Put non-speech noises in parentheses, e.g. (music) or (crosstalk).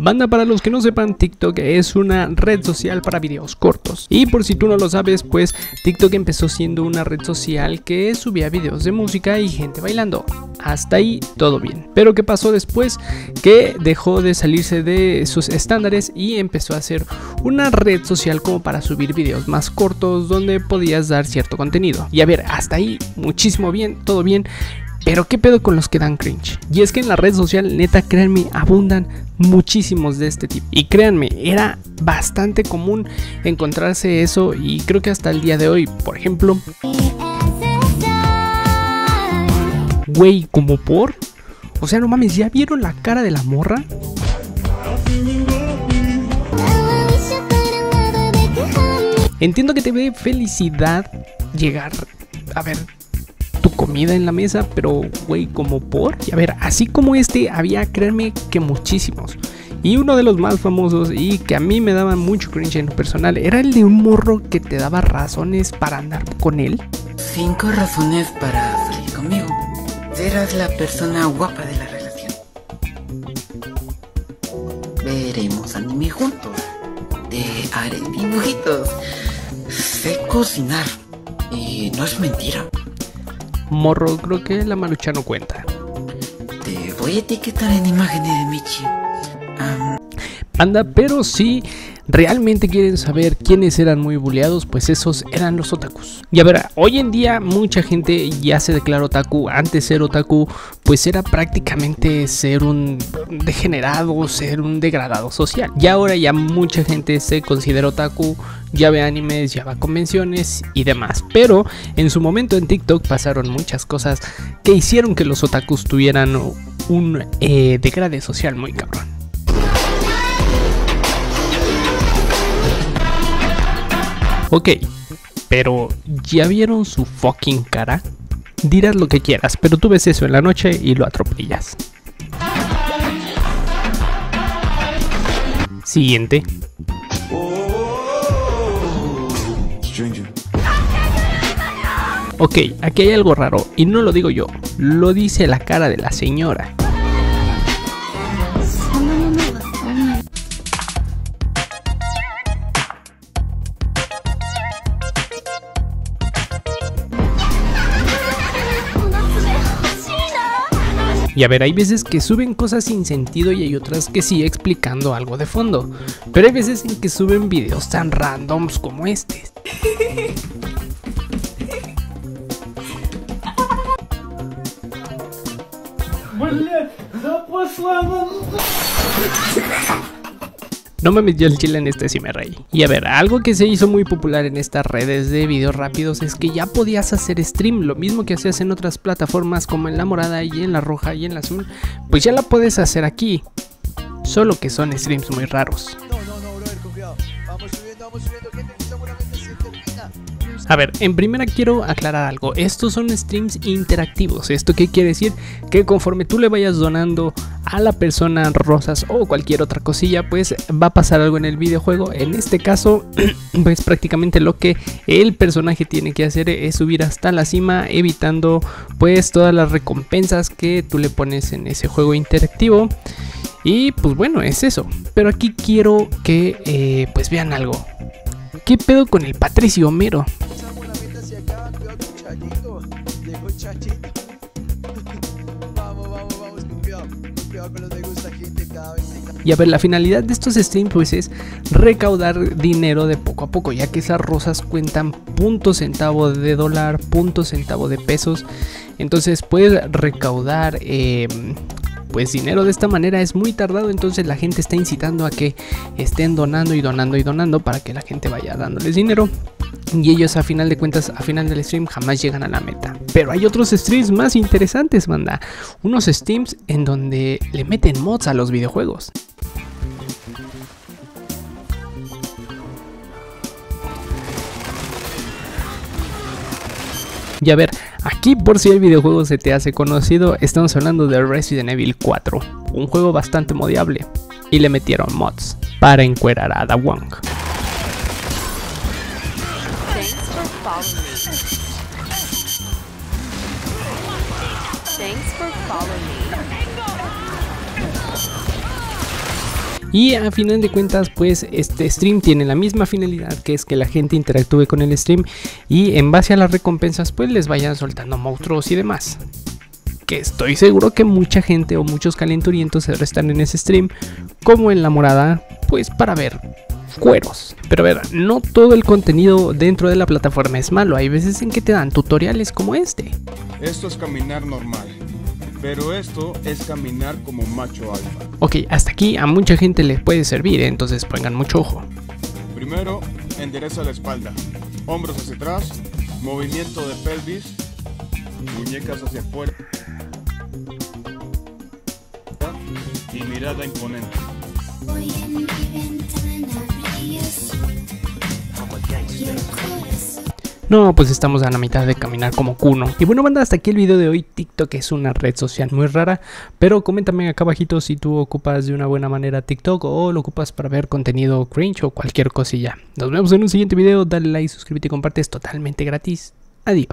Banda, para los que no sepan, TikTok es una red social para videos cortos. Y por si tú no lo sabes, pues TikTok empezó siendo una red social que subía videos de música y gente bailando. Hasta ahí todo bien. Pero ¿qué pasó después? Que dejó de salirse de sus estándares y empezó a ser una red social como para subir videos más cortos donde podías dar cierto contenido. Y a ver, hasta ahí muchísimo bien, todo bien. Pero qué pedo con los que dan cringe. Y es que en la red social, neta, créanme, abundan muchísimos de este tipo. Y créanme, era bastante común encontrarse eso y creo que hasta el día de hoy, por ejemplo... Güey, como por... O sea, no mames, ¿ya vieron la cara de la morra? Entiendo que te dé felicidad llegar a ver comida en la mesa, pero güey, como por. Y a ver, así como este, había, créanme que muchísimos. Y uno de los más famosos y que a mí me daba mucho cringe en lo personal era el de un morro que te daba razones para andar con él. Cinco razones para salir conmigo. Serás la persona guapa de la relación. Veremos anime juntos. Te haré dibujitos. Sé cocinar. Y no es mentira. Morro, creo que la malucha no cuenta. Te voy a etiquetar en imágenes de Michi. Anda, pero si realmente quieren saber quiénes eran muy buleados, pues esos eran los otakus. Y a ver, hoy en día mucha gente ya se declara otaku. Antes ser otaku, pues era prácticamente ser un degenerado, ser un degradado social. Y ahora ya mucha gente se considera otaku, ya ve animes, ya va a convenciones y demás. Pero en su momento en TikTok pasaron muchas cosas que hicieron que los otakus tuvieran un eh, degrade social muy cabrón. Ok, pero ¿ya vieron su fucking cara? Dirás lo que quieras, pero tú ves eso en la noche y lo atropellas. Siguiente. Ok, aquí hay algo raro, y no lo digo yo, lo dice la cara de la señora. Y a ver, hay veces que suben cosas sin sentido y hay otras que sí explicando algo de fondo. Pero hay veces en que suben videos tan randoms como este. No me metió el chile en este sí. Y a ver, algo que se hizo muy popular en estas redes de videos rápidos es que ya podías hacer stream, lo mismo que hacías en otras plataformas como en la morada y en la roja y en la azul, pues ya la puedes hacer aquí. Solo que son streams muy raros. A ver, en primera quiero aclarar algo. Estos son streams interactivos. ¿Esto qué quiere decir? Que conforme tú le vayas donando a la persona rosas o cualquier otra cosilla, pues va a pasar algo en el videojuego. En este caso, (clears throat) pues prácticamente lo que el personaje tiene que hacer es subir hasta la cima, evitando pues todas las recompensas que tú le pones en ese juego interactivo. Y pues bueno, es eso. Pero aquí quiero que eh, pues vean algo. ¿Qué pedo con el Patricio Homero? Y a ver, la finalidad de estos streams pues es recaudar dinero de poco a poco, ya que esas rosas cuentan punto centavo de dólar, punto centavo de pesos. Entonces puedes recaudar em, pues dinero de esta manera es muy tardado, entonces la gente está incitando a que estén donando y donando y donando para que la gente vaya dándoles dinero. Y ellos a final de cuentas, a final del stream jamás llegan a la meta. Pero hay otros streams más interesantes, banda. Unos streams en donde le meten mods a los videojuegos. Y a ver, aquí por si el videojuego se te hace conocido, estamos hablando de Resident Evil 4, un juego bastante modiable, y le metieron mods para encuerar a Ada Wong. Y a final de cuentas, pues este stream tiene la misma finalidad que es que la gente interactúe con el stream y en base a las recompensas pues les vayan soltando monstruos y demás. Que estoy seguro que mucha gente o muchos calenturientos están en ese stream como en la morada pues para ver cueros. Pero a ver, no todo el contenido dentro de la plataforma es malo. Hay veces en que te dan tutoriales como este. Esto es caminar normal. Pero esto es caminar como macho alfa. Ok, hasta aquí a mucha gente les puede servir, entonces pongan mucho ojo. Primero, endereza la espalda. Hombros hacia atrás. Movimiento de pelvis. Muñecas hacia afuera. Y mirada imponente. No, pues estamos a la mitad de caminar como Kuno. Y bueno, banda, hasta aquí el video de hoy. TikTok es una red social muy rara, pero coméntame acá abajito si tú ocupas de una buena manera TikTok o lo ocupas para ver contenido cringe o cualquier cosilla. Nos vemos en un siguiente video. Dale like, suscríbete y comparte, es totalmente gratis. Adiós.